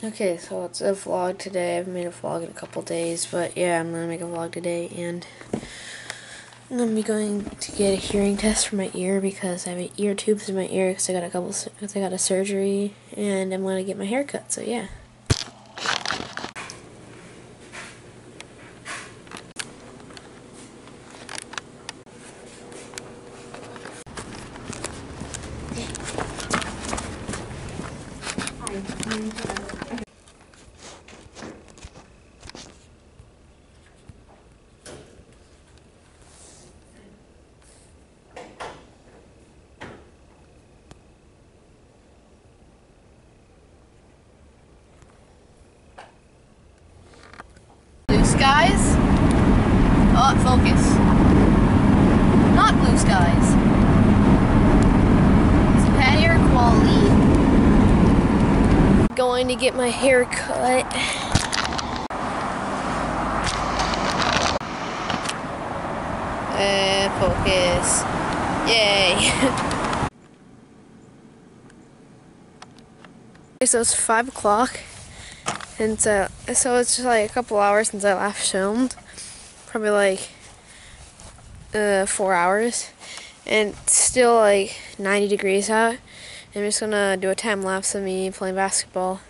Okay, so it's a vlog today. I've made a vlog in a couple days, but yeah, I'm gonna make a vlog today, and I'm gonna be going to get a hearing test for my ear because I have ear tubes in my ear because I got a couple, because I got a surgery, and I'm gonna get my hair cut. So yeah. Blue skies. Oh, focus. Not blue skies. Superior quality. Going to get my hair cut. Uh, focus. Yay. so it's 5 o'clock. And so, so it's just like a couple hours since I last filmed. Probably like uh, four hours. And still like 90 degrees out. I'm just gonna do a time lapse of me playing basketball.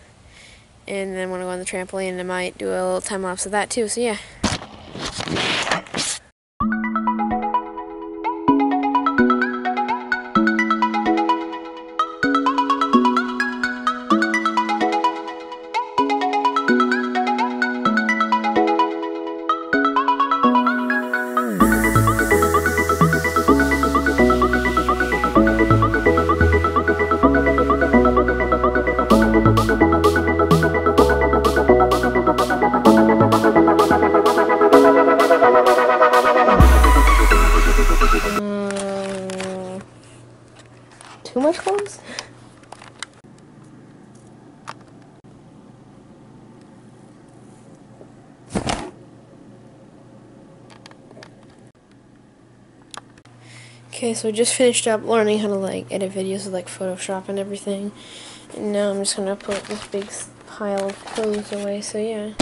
And then when I go on the trampoline, I might do a little time lapse of that too. So yeah. Okay, so just finished up learning how to like edit videos with like Photoshop and everything. And now I'm just gonna put this big pile of clothes away, so yeah.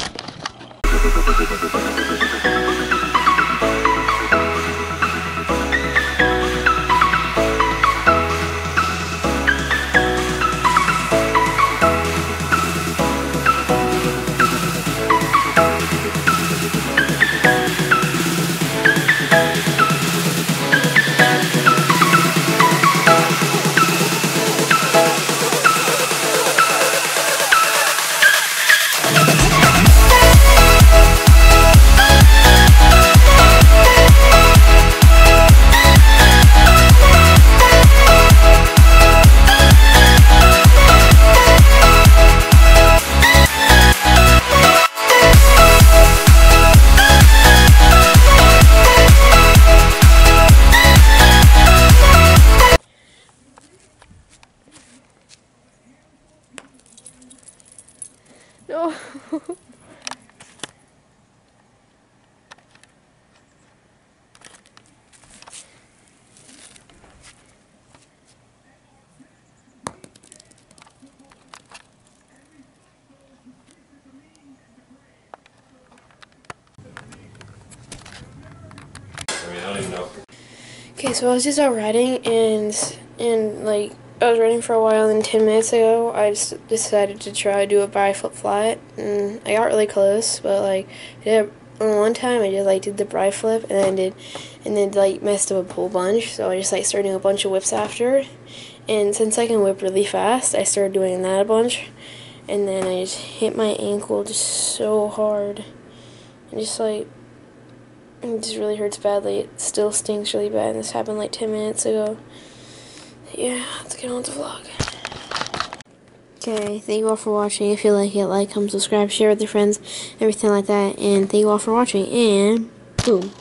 No. I mean, I don't even know. Okay, so I was just out riding and and like I was running for a while and ten minutes ago I just decided to try to do a bri flip flat and I got really close but like on one time I just like did the bri flip and then did and then like messed up a pull bunch so I just like started doing a bunch of whips after and since I can whip really fast I started doing that a bunch and then I just hit my ankle just so hard and just like it just really hurts badly. It still stings really bad, and this happened like 10 minutes ago. Yeah, let's get on with the vlog. Okay, thank you all for watching. If you like it, like, comment, subscribe, share with your friends, everything like that. And thank you all for watching, and boom.